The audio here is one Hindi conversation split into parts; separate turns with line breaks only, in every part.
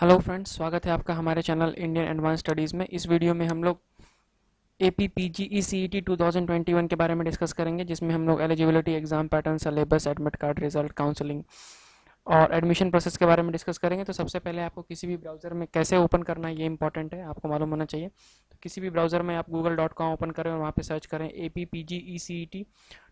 हेलो फ्रेंड्स स्वागत है आपका हमारे चैनल इंडियन एडवांस स्टडीज़ में। इस वीडियो में हम लोग A P P G E C E T two thousand twenty one के बारे में डिस्कस करेंगे, जिसमें हम लोग eligibility exam pattern syllabus admit card result counselling और एडमिशन प्रोसेस के बारे में डिस्कस करेंगे। तो सबसे पहले आपको किसी भी ब्राउज़र में कैसे ओपन करना है, ये इंपॉर्टेंट है, आपको मालूम होना चाहिए। तो किसी भी ब्राउज़र में आप गूगल डॉट कॉम ओपन करें और वहाँ पर सर्च करें A P P G E C E T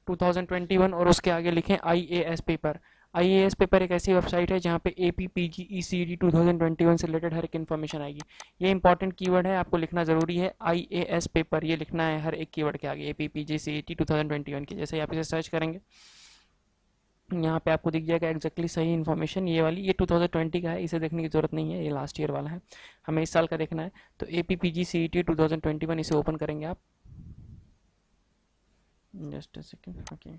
two thousand twenty one और उसके आगे लिखें I A S paper S paper एक ऐसी वेबसाइट है जहाँ पे A P P G E C D two thousand twenty one से रिलेटेड हर एक इन्फॉर्मेशन आएगी। ये इंपॉर्टेंट कीवर्ड है, आपको लिखना ज़रूरी है। आई ए एस पेपर ये लिखना है हर एक कीवर्ड के आगे A P P G C E T two thousand twenty one की। जैसे आप इसे सर्च करेंगे, यहाँ पे आपको दिख जाएगा एक्जैक्टली सही इन्फॉर्मेशन ये वाली। ये 2020 का है, इसे देखने की ज़रूरत नहीं है, ये लास्ट ईयर वाला है। हमें इस साल का देखना है। तो A P P G C E T two thousand twenty one इसे ओपन करेंगे आप। जस्ट सेकेंड ओके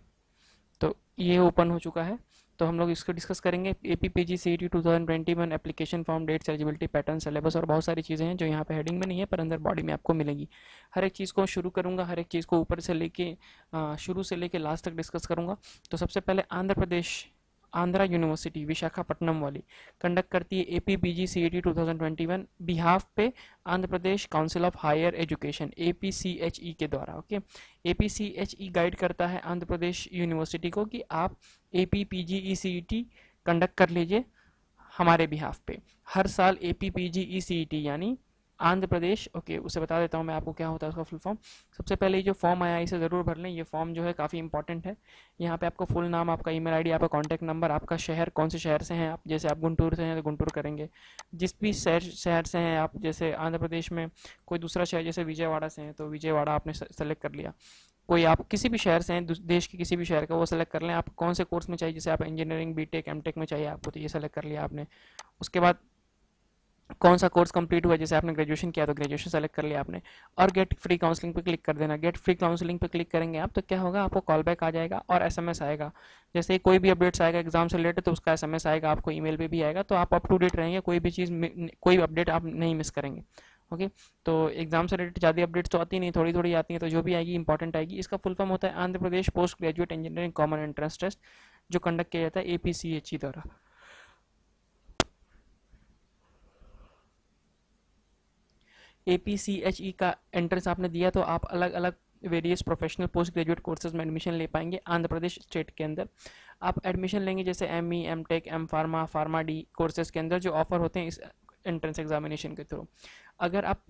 तो ये ओपन हो चुका है। तो हम लोग इसको डिस्कस करेंगे। A P P G C T two thousand twenty one application form dates eligibility pattern syllabus और बहुत सारी चीज़ें हैं जो यहाँ पे हेडिंग में नहीं है, पर अंदर बॉडी में आपको मिलेगी। हर एक चीज़ को शुरू करूँगा, हर एक चीज़ को ऊपर से लेके शुरू से लेके लास्ट तक डिस्कस करूँगा। तो सबसे पहले आंध्र प्रदेश आंध्रा यूनिवर्सिटी, विशाखापट्टनम वाली कंडक्ट करती है A P P G C A T two thousand twenty one behalf पे Andhra Pradesh council of higher education A P C H E के द्वारा okay A P C H E guide करता है आंध्र प्रदेश यूनिवर्सिटी को कि आप A P P G E C E T conduct कर लीजिए हमारे बिहाफ पे। हर साल A P P G E C E T यानी आंध्र प्रदेश ओके उसे बता देता हूँ मैं आपको क्या होता है उसका फुल फॉर्म सबसे पहले ये जो फॉर्म आया, इसे ज़रूर भर लें। ये फॉर्म जो है काफ़ी इंपॉर्टेंट है। यहाँ पे आपको फुल नाम, आपका ईमेल आईडी आपका कॉन्टैक्ट नंबर आपका शहर, कौन से शहर से हैं आप? जैसे आप गुंटूर से हैं तो गुंटूर करेंगे। जिस भी शहर शहर से हैं आप, जैसे आंध्र प्रदेश में कोई दूसरा शहर, जैसे विजयवाड़ा से हैं तो विजयवाड़ा आपने सेलेक्ट कर लिया। कोई आप किसी भी शहर से हैं देश के किसी भी शहर का, वो सेलेक्ट कर लें। आप कौन से कोर्स में चाहिए? जैसे आप engineering B tech M tech में चाहिए आपको तो ये सेलेक्ट कर लिया आपने। उसके बाद कौन सा कोर्स कंप्लीट हुआ जैसे आपने ग्रेजुएशन किया तो ग्रेजुएशन सेलेक्ट कर लिया आपने। और गेट फ्री काउंसलिंग पे क्लिक कर देना। गेट फ्री काउंसलिंग पे क्लिक करेंगे आप तो क्या होगा? आपको कॉल बैक आ जाएगा और एसएमएस आएगा। जैसे कोई भी अपडेट्स आएगा एग्ज़ाम से रिलेटेड तो उसका एसएमएस आएगा, आपको ईमेल पे भी आएगा। तो आप अप टू डेट रहेंगे, कोई भी चीज़ कोई अपडेट आप नहीं मिस करेंगे। ओके? तो एग्ज़ाम से रिलेटेड ज़्यादा अपडेट्स तो आती नहीं थोड़ी थोड़ी आती हैं तो जो भी आएगी इंपॉर्टेंट आएगी। इसका फुल फॉर्म होता है Andhra Pradesh post graduate engineering common entrance test जो कंडक्ट किया जाता है ए ई द्वारा। ए पी सी एच ई का एंट्रेंस आपने दिया तो आप अलग अलग various professional post graduate courses में एडमिशन ले पाएँगे आंध्र प्रदेश स्टेट के अंदर। आप एडमिशन लेंगे जैसे M E M tech M pharma pharma D courses के अंदर जो ऑफ़र होते हैं इस एंट्रेंस एग्जामिनेशन के थ्रू अगर आप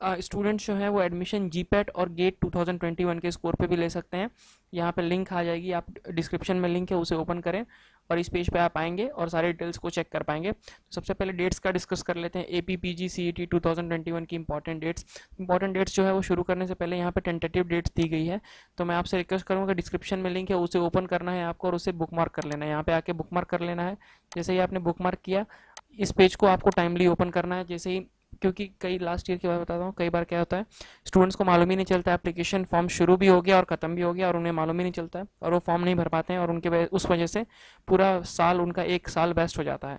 स्टूडेंट्स जो हैं वो एडमिशन जी पैट और गेट 2021 के स्कोर पे भी ले सकते हैं। यहाँ पे लिंक आ जाएगी, आप डिस्क्रिप्शन में लिंक है, उसे ओपन करें। और इस पेज पे आप आएँगे और सारे डिटेल्स को चेक कर पाएँगे। तो सबसे पहले डेट्स का डिस्कस कर लेते हैं। A P P G C E T two thousand twenty one की इंपॉर्टेंट डेट्स इंपॉर्टेंट डेट्स जो है वो शुरू करने से पहले यहाँ पे टेंटेटिव डेट्स दी गई है। तो मैं आपसे रिक्वेस्ट करूँगा डिस्क्रिप्शन में लिंक है, उसे ओपन करना है आपको और उसे बुक मार्क कर लेना है। यहाँ पे आके बुक मार्क कर लेना है। जैसे ही आपने बुक मार्क किया, इस पेज को आपको टाइमली ओपन करना है। जैसे ही क्योंकि कई लास्ट ईयर की बात बताता हूँ, कई बार क्या होता है स्टूडेंट्स को मालूम ही नहीं चलता है एप्लीकेशन फॉर्म शुरू भी हो गया और ख़त्म भी हो गया और उन्हें मालूम ही नहीं चलता है और वो फॉर्म नहीं भर पाते हैं और उनके उस वजह से पूरा साल उनका एक साल बेस्ट हो जाता है।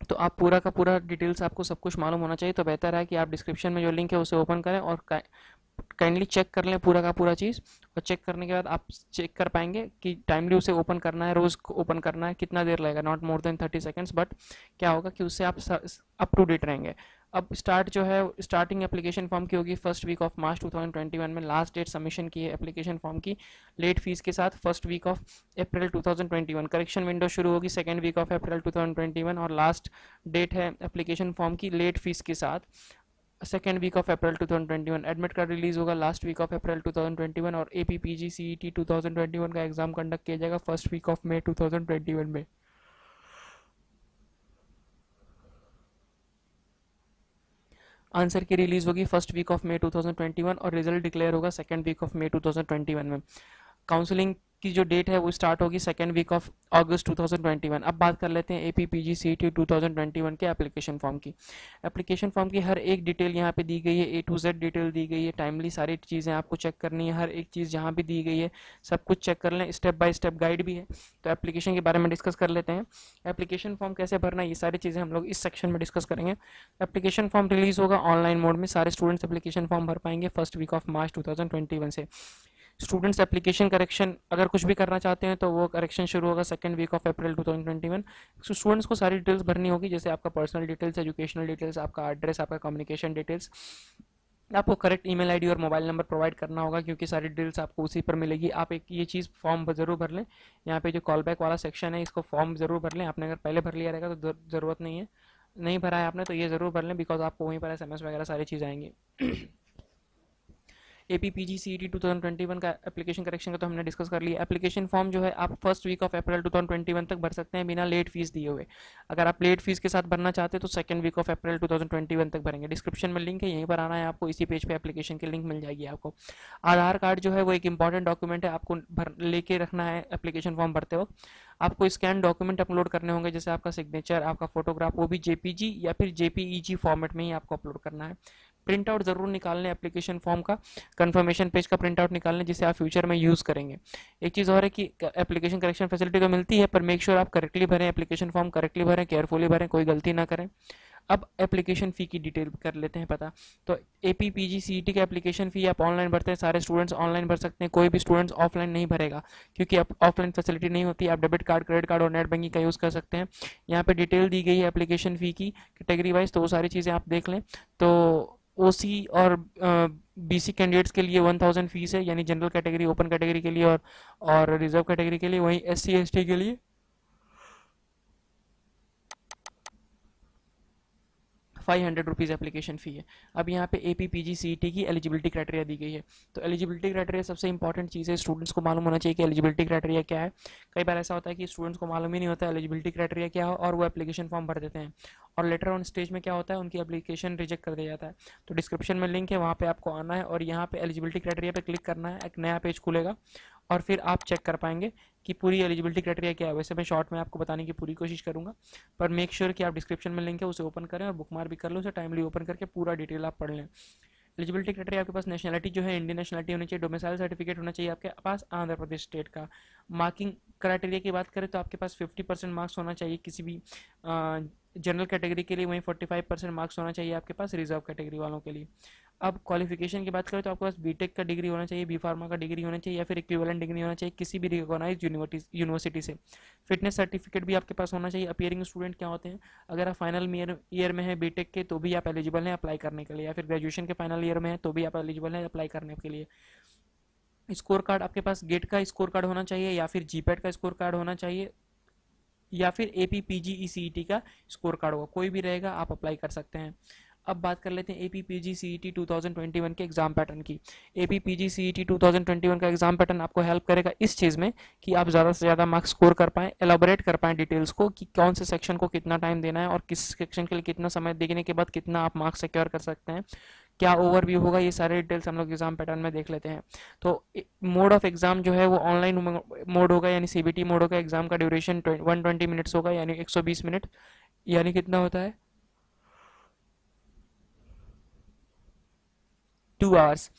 तो आप पूरा का पूरा डिटेल्स आपको सब कुछ मालूम होना चाहिए तो बेहतर है कि आप डिस्क्रिप्शन में जो लिंक है उसे ओपन करें और काइंडली चेक कर लें पूरा का पूरा चीज़ और चेक करने के बाद आप चेक कर पाएँगे कि टाइमली उसे ओपन करना है, रोज़ ओपन करना है, कितना देर लगेगा not more than thirty seconds but क्या होगा कि उससे आप अप टू डेट रहेंगे। अब स्टार्ट जो है स्टार्टिंग एप्लीकेशन फॉर्म की होगी फ़र्स्ट वीक ऑफ़ मार्च 2021 में लास्ट डेट सबमिशन की है एप्लीकेशन फॉर्म की लेट फ़ीस के साथ first week of April 2021 correction window शुरू होगी सेकेंड वीक ऑफ़ अप्रैल 2021 और लास्ट डेट है एप्लीकेशन फॉर्म की लेट फ़ीस के साथ second week of April 2021 admit card release होगा लास्ट वीक ऑफ़ अप्रैल 2021 और A P P G C E T का एग्ज़ाम कंडक्ट किया जाएगा फ़र्स्ट वीक ऑफ़ मे 2021 में। आंसर की रिलीज़ होगी फ़र्स्ट वीक ऑफ़ मे 2021 और रिज़ल्ट डिक्लेयर होगा सेकेंड वीक ऑफ़ मे 2021 में। काउंसलिंग की जो डेट है वो स्टार्ट होगी सेकेंड वीक ऑफ़ अगस्त 2021 अब बात कर लेते हैं A P P G C T two के एप्लीकेशन फॉर्म की. एप्लीकेशन फॉर्म की हर एक डिटेल यहाँ पे दी गई है ए टू जेड डिटेल दी गई है टाइमली सारी चीज़ें आपको चेक करनी है, हर एक चीज़ जहाँ भी दी गई है, सब कुछ चेक कर लें स्टेप बाय स्टेप गाइड भी है. तो एप्लीकेशन के बारे में डिस्कस कर लेते हैं. एप्लीकेशन फॉर्म कैसे भरना ये सारी चीज़ें हम लोग इस सेक्शन में डिस्कस करेंगे. एप्लीकेशन फॉर्म रिलीज़ होगा ऑनलाइन मोड में, सारे स्टूडेंट्स एप्लीकेशन फॉर्म भर पाएँगे first week of March two से. स्टूडेंट्स एप्लीकेशन करेक्शन अगर कुछ भी करना चाहते हैं तो वो करेक्शन शुरू होगा second week of April 2021 so students को सारी डिटेल्स भरनी होगी, जैसे आपका पर्सनल डिटेल्स एजुकेशनल डिटेल्स आपका एड्रेस आपका कम्युनिकेशन डिटेल्स आपको करेक्ट ईमेल आईडी और मोबाइल नंबर प्रोवाइड करना होगा, क्योंकि सारी डिटेल्स आपको उसी पर मिलेगी। आप एक ये चीज़ फॉर्म ज़रूर भर लें। यहाँ पे जो कॉल बैक वाला सेक्शन है, इसको फॉर्म ज़रूर भर लें। आपने अगर पहले भर लिया रहेगा तो ज़रूरत नहीं है। नहीं भरा है आपने तो ये ज़रूर भर लें बिकॉज़ आपको वहीं पर एसएमएस वगैरह सारी चीज़ आएँगी। A P P G C T two thousand twenty one का एप्लीकेशन करेक्शन का तो हमने डिस्कस कर लिया। एप्लीकेशन फॉर्म जो है, आप first week of April two thousand twenty one तक भर सकते हैं बिना लेट फ़ीस दिए हुए। अगर आप लेट फ़ीस के साथ भरना चाहते हैं तो second week of April two thousand twenty one तक भरेंगे। डिस्क्रिप्शन में लिंक है, यहीं पर आना है आपको। इसी पेज पर एप्लीकेशन की लिंक मिल जाएगी आपको। आधार कार्ड जो है, वो एक इंपॉर्टेंट डॉक्यूमेंट है, आपको भर, लेके रखना है एप्लीकेशन फॉर्म भरते वक्त। आपको स्कैन डॉक्यूमेंट अपलोड करने होंगे, जैसे आपका सिग्नेचर आपका फोटोग्राफ वो भी जेपीजी या फिर जेपीईजी फॉर्मेट में ही आपको अपलोड करना है। प्रिंट आउट ज़रूर निकाल लें एप्लीकेशन फॉर्म का कन्फर्मेशन पेज का प्रिंट आउट निकाल लें जिसे आप फ्यूचर में यूज़ करेंगे। एक चीज़ और है कि एप्लीकेशन करेक्शन फैसिलिटी तो मिलती है, पर मेक श्योर sure आप करेक्टली भरें एप्लीकेशन फॉर्म करेक्टली भरें केयरफुली भरें, कोई गलती ना करें। अब एप्लीकेशन फ़ी की डिटेल कर लेते हैं पता। तो A P P G C T का एप्लीकेशन फ़ी आप ऑनलाइन भरते हैं, सारे स्टूडेंट्स ऑनलाइन भर सकते हैं, कोई भी स्टूडेंट्स ऑफलाइन नहीं भरेगा, क्योंकि अब ऑफलाइन फैसिलिटी नहीं होती, आप डेबिट कार्ड क्रेडिट कार्ड और नेट बैंकिंग का यूज़ कर सकते हैं। यहाँ पे डिटेल दी गई है एप्लीकेशन फ़ी की कैटेगरी वाइज तो वो सारी चीज़ें आप देख लें। तो ओसी और बीसी कैंडिडेट्स के लिए वन थाउज़ेंड फ़ीस है, यानी जनरल कैटेगरी ओपन कैटेगरी के लिए और और रिज़र्व कैटेगरी के लिए, वहीं एस सी के लिए। Five hundred rupees application fee है। अब यहाँ पे A P P G C T की एलिजिबिलिटी क्राइटेरिया दी गई है। तो एलिजिबिलिटी क्राइटेरिया सबसे इंपॉर्टेंट चीज़ है स्टूडेंट्स को मालूम होना चाहिए कि एलिजिबिलिटी क्राइटेरिया क्या है। कई बार ऐसा होता है कि स्टूडेंट्स को मालूम ही नहीं होता एलिजिबिलिटी क्राइटेरिया क्या है और वो एप्लीकेशन फॉर्म भर देते हैं। और लेटर ऑन स्टेज में क्या होता है, उनकी एप्लीकेशन रिजेक्ट कर दिया जाता है। तो डिस्क्रिप्शन में लिंक है, वहाँ पर आपको आना है और यहाँ पर एलिजिबिलिटी क्राइटेरिया पे क्लिक करना है, एक नया पेज खुलेगा। और फिर आप चेक कर पाएँगे कि पूरी एलिजिबिलिटी क्राइटेरिया क्या है। वैसे मैं शॉर्ट में आपको बताने की पूरी कोशिश करूँगा, पर मेक श्योर sure कि आप डिस्क्रिप्शन में लिंक है, उसे ओपन करें और बुक मार भी कर लो, उसे टाइमली ओपन करके पूरा डिटेल आप पढ़ लें। एलिजिबिलिटी क्राइटेरिया आपके पास नेशनलिटी जो है इंडियन नेशनलिटी होनी चाहिए डोमिसाइल सर्टिफिकेट होना चाहिए आपके पास, आंध्र प्रदेश स्टेट का। मार्किंग क्राइटेरिया की बात करें तो आपके पास फिफ्टी परसेंट मार्क्स होना चाहिए किसी भी जनरल कैटेगरी के लिए, वहीं फोर्टी मार्क्स होना चाहिए आपके पास रिज़र्व कैटेगरी वालों के लिए। अब क्वालिफिकेशन की बात करें तो आपके पास बीटेक का डिग्री होना चाहिए बी फार्मा का डिग्री होना चाहिए या फिर इक्विवेलेंट डिग्री होना चाहिए, किसी भी रिकॉग्नाइज यूनिवर्सिटी से। फिटनेस सर्टिफिकेट भी आपके पास होना चाहिए। अपियरिंग स्टूडेंट क्या होते हैं? अगर आप फाइनल ईयर ईयर में है बीटेक के तो भी आप एलिजिबल हैं अप्लाई करने के लिए। या फिर ग्रेजुएशन के फाइनल ईयर में है तो भी आप एलिजिबल हैं अप्लाई करने के लिए। स्कोर कार्ड आपके पास गेट का स्कोर कार्ड होना चाहिए या फिर जीपैट का स्कोर कार्ड होना चाहिए या फिर A P P G E C E T का स्कोर कार्ड होगा। कोई भी रहेगा, आप अप्लाई कर सकते हैं। अब बात कर लेते हैं A P P G C E T two thousand twenty one के एग्ज़ाम पैटर्न की। A P P G C E T two thousand twenty one का एग्ज़ाम पैटर्न आपको हेल्प करेगा इस चीज़ में कि आप ज़्यादा से ज़्यादा मार्क्स स्कोर कर पाएँ एलाबोरेट कर पाएँ डिटेल्स को कि कौन से सेक्शन को कितना टाइम देना है और किस सेक्शन के लिए कितना समय देखने के बाद कितना आप मार्क्स सिक्योर कर सकते हैं। क्या ओवरव्यू होगा ये सारे डिटेल्स हम लोग एग्ज़ाम पैटर्न में देख लेते हैं। तो मोड ऑफ़ एग्ज़ाम जो है वो ऑनलाइन मोड होगा यानी सीबीटी मोड होगा एग्ज़ाम का ड्यूरेशन वन ट्वेंटी मिनट्स होगा यानी एक सौ बीस मिनट यानी कितना होता है? Two hours.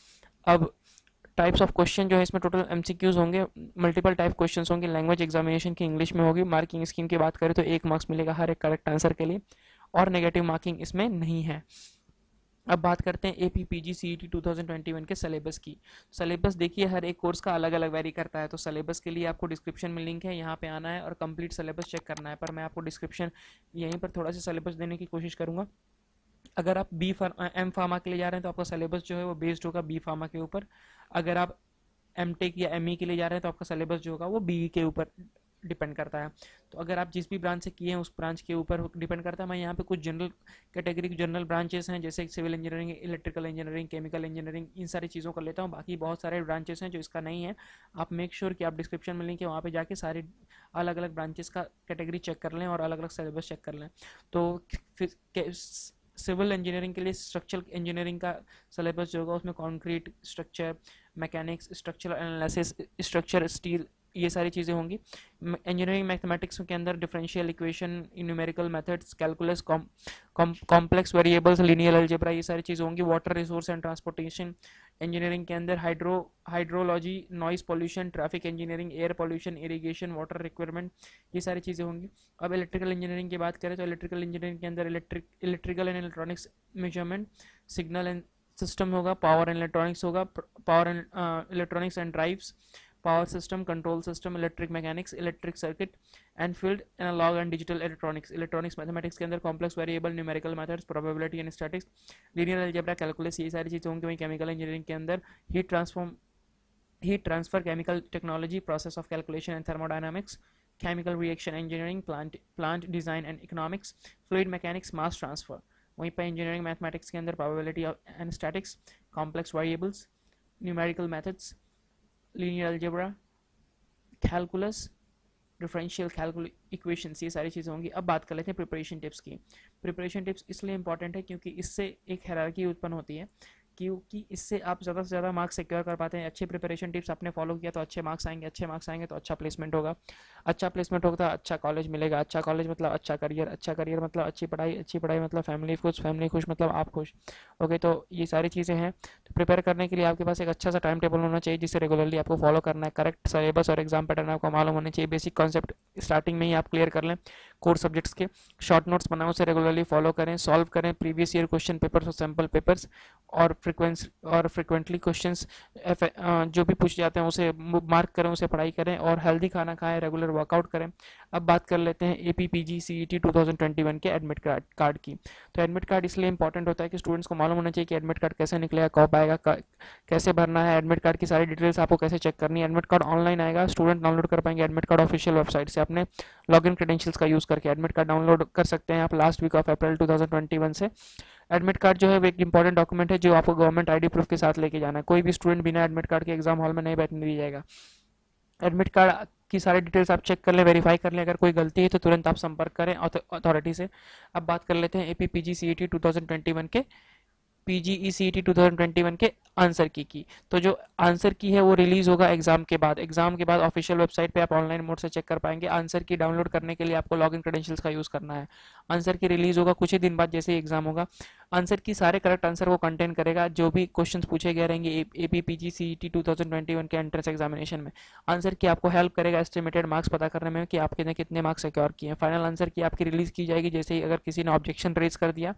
अब टाइप्स ऑफ़ क्वेश्चन जो है, इसमें टोटल एमसीक्यूज होंगे मल्टीपल टाइप क्वेश्चन होंगे लैंग्वेज एग्जामिनेशन की इंग्लिश में होगी मार्किंग स्कीम की बात करें तो एक मार्क्स मिलेगा हर एक करेक्ट आंसर के लिए, और नेगेटिव मार्किंग इसमें नहीं है। अब बात करते हैं A P P G C E T two thousand twenty one के सिलेबस की। सिलेबस देखिए, हर एक कोर्स का अलग अलग वेरी करता है तो सिलेबस के लिए आपको डिस्क्रिप्शन में लिंक है, यहाँ पे आना है, और कंप्लीट सिलेबस चेक करना है। पर मैं आपको डिस्क्रिप्शन यहीं पर थोड़ा सा सिलेबस देने की कोशिश करूँगा। अगर आप बी फार्मा एम फार्मा के लिए जा रहे हैं तो आपका सिलेबस जो है वो बेस्ड होगा बी फार्मा के ऊपर। अगर आप एम टेक या एम ई के लिए जा रहे हैं तो आपका सिलेबस जो होगा वो बी के ऊपर डिपेंड करता है। तो अगर आप जिस भी ब्रांच से किए हैं, उस ब्रांच के ऊपर डिपेंड करता है। मैं यहाँ पे कुछ जनरल कैटेगरी के जनरल ब्रांचेस हैं, जैसे civil engineering electrical engineering chemical engineering इन सारी चीज़ों को लेता हूँ। बाकी बहुत सारे ब्रांचेस हैं जो इसका नहीं है। आप मेक श्योर sure कि आप डिस्क्रिप्शन में लिंक है वहाँ पर जाके सारी अलग अलग ब्रांचेस का कैटेगरी चेक कर लें और अलग अलग सिलेबस चेक कर लें। तो सिविल इंजीनियरिंग के लिए स्ट्रक्चरल इंजीनियरिंग का सिलेबस जो होगा, उसमें concrete structure mechanics structural analysis structure steel ये सारी चीज़ें होंगी। इंजीनियरिंग मैथमेटिक्स के अंदर differential equation numerical methods calculus complex variables linear algebra ये सारी चीज़ें होंगी। Water resource and transportation engineering के अंदर hydro hydrology noise pollution traffic engineering air pollution irrigation water requirement ये सारी चीज़ें होंगी। अब इलेक्ट्रिकल इंजीनियरिंग की बात करें तो इलेक्ट्रिकल इंजीनियरिंग के अंदर electric electrical and electronics measurement signal and system होगा पावर एंड इलेक्ट्रॉनिक्स होगा power and electronics and drives system control system electric mechanics electric circuit and field analog and digital electronics electronics mathematics के अंदर complex variable numerical methods probability and statics linear algebra calculus ये सारी चीज़ें होंगी वहीं केमिकल इंजीनियरिंग के अंदर heat transform heat transfer, chemical technology, process of calculation and thermodynamics, chemical reaction engineering, plant plant design and economics, fluid mechanics, mass transfer. वहीं पर इंजीनियरिंग मैथमेटिक्स के अंदर probability and statics complex variables numerical methods linear algebra calculus differential calculus equations ये सारी चीज़ें होंगी। अब बात कर लेते हैं प्रिपरेशन टिप्स की। प्रिपरेशन टिप्स इसलिए इंपॉर्टेंट है क्योंकि इससे एक हैरारकी उत्पन्न होती है। क्योंकि इससे आप ज़्यादा से ज़्यादा मार्क्स सिक्योर कर पाते हैं। अच्छे प्रिपरेशन टिप्स आपने फॉलो किया तो अच्छे मार्क्स आएँगे, अच्छे मार्क्स आएँगे तो अच्छा प्लेसमेंट होगा। अच्छा प्लेसमेंट होगा तो अच्छा कॉलेज मिलेगा। अच्छा कॉलेज मतलब अच्छा करियर अच्छा करियर मतलब अच्छी पढ़ाई अच्छी पढ़ाई मतलब फैमिली खुश फैमिली खुश मतलब आप खुश। ओके तो ये सारी चीज़ें हैं। तो प्रिपेयर करने के लिए आपके पास एक अच्छा सा टाइम टेबल होना चाहिए जिसे रेगुलरली आपको फॉलो करना है। करेक्ट सिलेबस और एग्ज़ाम पैटर्न आपको मालूम होने चाहिए। बेसिक कॉन्सेप्ट स्टार्टिंग में ही आप क्लियर कर लें कोर्स सब्जेक्ट्स के। शॉर्ट नोट्स बनाओ, उसे रेगुलरली फॉलो करें सॉल्व करें। प्रीवियस ईयर क्वेश्चन पेपर्स और सैंपल पेपर्स और फ्रिक्वेंस और फ्रिक्वेंटली क्वेश्चन जो भी पूछ जाते हैं, उसे मार्क करें, उसे पढ़ाई करें और हेल्दी खाना खाएँ रेगुलर वर्कआउट करें। अब बात कर लेते हैं A P P G C E T two thousand twenty one के एडमिट कार्ड कार्ड की। तो एडमिट कार्ड इसलिए इंपॉर्टेंट होता है कि स्टूडेंट्स को मालूम होना चाहिए कि एडमिट कार्ड कैसे निकलेगा, कब आएगा कैसे भरना है एडमिट कार्ड की सारी डिटेल्स आपको कैसे चेक करनी है। एडमिट कार्ड ऑनलाइन आएगा स्टूडेंट डाउनलोड कर पाएँगे एडमिट कार्ड ऑफिशियल वेबसाइट से। अपने लॉग इन क्रेडेंशियल्स का यूज़ करके एडमिट कार्ड डाउनलोड कर सकते हैं आप last week of April two thousand twenty one से। एडमिट कार्ड जो है, वो एक इंपॉर्टेंट डॉक्यूमेंट है जो आपको गवर्नमेंट आईडी प्रूफ के साथ लेके जाना है। कोई भी स्टूडेंट बिना एडमिट कार्ड के एग्ज़ाम हॉल में नहीं बैठने दिया जाएगा। एडमिट कार्ड की सारी डिटेल्स आप चेक कर लें वेरीफाई कर लें। अगर कोई गलती है तो तुरंत आप संपर्क करें अथॉरिटी से। अब बात कर लेते हैं A P P G C E T two thousand twenty one के P G E C T two के आंसर की की। तो जो आंसर की है वो रिलीज़ होगा एग्ज़ाम के बाद। एग्ज़ाम के बाद ऑफिशियल वेबसाइट पे आप ऑनलाइन मोड से चेक कर पाएँगे। आंसर की डाउनलोड करने के लिए आपको लॉग इन क्रेडेंशियल्स का यूज़ करना है। आंसर की रिलीज़ होगा कुछ ही दिन बाद जैसे ही एग्ज़ाम होगा। आंसर की सारे करेक्ट आंसर वो कंटेन करेगा। जो भी क्वेश्चन पूछे गए रहेंगे A P P G C T two के एंट्रेंस एग्जामिनेशन में। आंसर की आपको हेल्प करेगा एस्टिमेटेड मार्क्स पता करने में कि आपके ने कितने मार्क्स सिक्योर किए हैं। फाइनल आंसर की आपकी रिलीज़ की जाएगी। जैसे ही अगर किसी ने ऑब्जेक्शन रेज कर दिया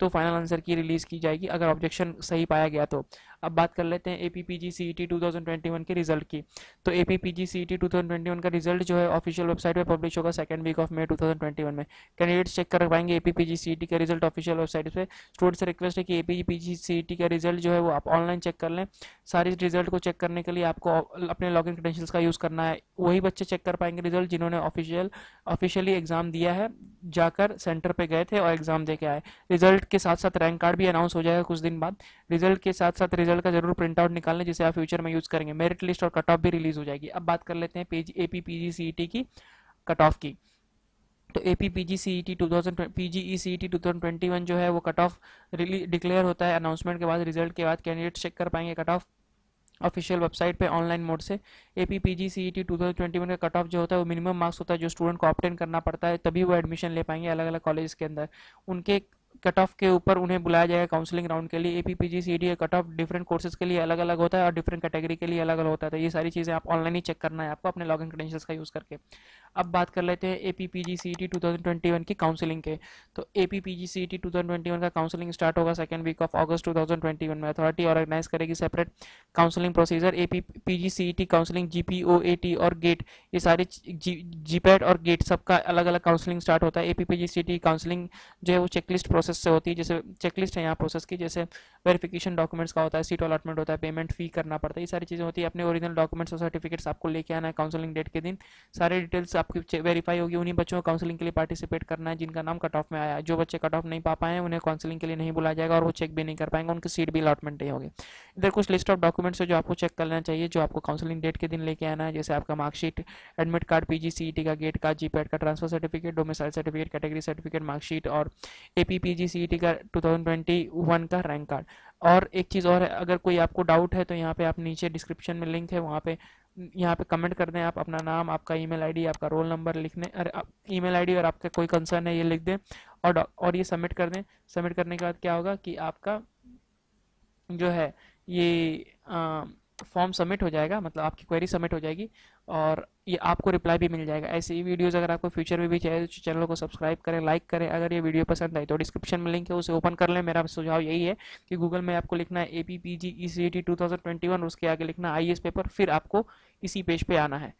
तो फाइनल आंसर की रिलीज़ की जाएगी। अगर ऑब्जेक्शन सही पाया गया तो। अब बात कर लेते हैं A P P G C E T two thousand twenty one के रिज़ल्ट की। तो A P P G C E T two thousand twenty one का रिज़ल्ट जो है ऑफिशियल वेबसाइट पर पब्लिश होगा second week of May two thousand twenty one में। कैंडिडेट्स चेक कर पाएँगे A P P G C E T का रिज़ल्ट ऑफिशियल वेबसाइट पर स्टूडेंट से रिक्वेस्ट है कि A P P G C E T का रिज़ल्ट जो है वो आप ऑनलाइन चेक कर लें। सारी रिज़ल्ट को चेक करने के लिए आपको अपने लॉग इन क्रेडेंशियल्स का यूज़ करना है। वही बच्चे चेक कर पाएँगे रिज़ल्ट जिन्होंने ऑफिशियल ऑफिशियली एग्ज़ाम दिया है, जाकर सेंटर पे गए थे और एग्ज़ाम दे के आए। रिज़ल्ट के साथ साथ रैंक कार्ड भी अनाउंस हो जाएगा कुछ दिन बाद। रिज़ल्ट के साथ साथ रिज़ल्ट का ज़रूर प्रिंट आउट निकाल लें जिसे आप फ्यूचर में यूज़ करेंगे। मेरिट लिस्ट और कट ऑफ़ भी रिलीज़ हो जाएगी। अब बात कर लेते हैं page A P P G C E T की कट ऑफ़ की। तो A P P G C E T two thousand P G E C E T two thousand twenty one जो है, वो कट ऑफ़ डिक्लेयर होता है। अनाउंसमेंट के बाद रिज़ल्ट के बाद कैंडिडेट चेक कर पाएँगे कट ऑफ़ ऑफिशियल वेबसाइट पे ऑनलाइन मोड से। A P P G C E T two thousand twenty one का कट ऑफ़ जो होता है, वो मिनिमम मार्क्स होता है जो स्टूडेंट को ऑप्टेन करना पड़ता है, तभी वो एडमिशन ले पाएँगे अलग अलग कॉलेज के अंदर। उनके कट ऑफ़ के ऊपर उन्हें बुलाया जाएगा काउंसलिंग राउंड के लिए। A P P G C D cut off different courses के लिए अलग अलग होता है और डिफरेंट कैटेगरी के लिए अलग अलग होता है। तो ये सारी चीज़ें आप ऑनलाइन ही चेक करना है आपको अपने लॉगिन क्रेडेंशियल्स का यूज़ करके। अब बात कर लेते हैं A P P G C T two thousand twenty one की काउंसलिंग के। तो A P P G C T two thousand twenty one का काउंसलिंग स्टार्ट होगा second week of August two thousand twenty one में। अथॉरिटी ऑर्गेनाइज करेगी separate counselling procedure A P P G C T counselling G P O A T और गेट ये सारे जी पैड और गेट सबका अलग अलग काउंसलिंग स्टार्ट होता है। A P P G C T counselling जो है वो चेकलिस्ट प्रोसेस से होती है, जैसे चेकलिस्ट है यहाँ प्रोसेस की, जैसे वेरिफिकेशन डॉक्यूमेंट्स का होता है सीट अलॉटमेंट होता है पेमेंट फ़ी करना पड़ता है, ये सारी चीज़ें होती है। अपने ओरिजिनल डॉक्यूमेंट्स और सर्टिफिकेट्स आपको लेके आना है काउंसलिंग डेट के दिन। सारे डिटेल्स आपकी वेरीफाई होगी, उन्हीं बच्चों को काउंसलिंग के लिए पार्टिसिपेट करना है, जिनका नाम कट ऑफ़ में आया जो बच्चे कट ऑफ़ नहीं पा पाए उन्हें काउंसलिंग के लिए नहीं बुलाया जाएगा और वो चेक भी नहीं कर पाएँगे, उनकी सीट भी अलॉटमेंट नहीं होगी। इधर कुछ लिस्ट ऑफ़ डॉक्यूमेंट्स है जो आपको चेक करना चाहिए, जो आपको काउंसलिंग डेट के दिन लेके आना है, जैसे आपका marksheet admit card P G का गेट का जी का transfer certificate domicile certificate category certificate marksheet और ए पी जी का टू वन का रैंक कार्ड और एक चीज़ और है, अगर कोई आपको डाउट है तो यहाँ पे आप नीचे डिस्क्रिप्शन में लिंक है, वहाँ पे, यहाँ पे कमेंट कर दें आप अपना नाम, आपका ईमेल आईडी आपका रोल नंबर लिखने, अरे ईमेल आईडी और आपका कोई कंसर्न है, ये लिख दें। और और ये सबमिट कर दें। सबमिट करने के बाद क्या होगा कि आपका जो है, ये फॉर्म सबमिट हो जाएगा मतलब आपकी क्वेरी सबमिट हो जाएगी। और ये आपको रिप्लाई भी मिल जाएगा। ऐसे ही वीडियोज़ अगर आपको फ्यूचर में भी चाहिए तो चैनल को सब्सक्राइब करें लाइक करें। अगर ये वीडियो पसंद आई तो डिस्क्रिप्शन में लिंक है, उसे ओपन कर लें। मेरा सुझाव यही है कि गूगल में आपको लिखना है A P P G E C T two thousand twenty one उसके आगे लिखना आई एस पेपर फिर आपको इसी पेज पे आना है।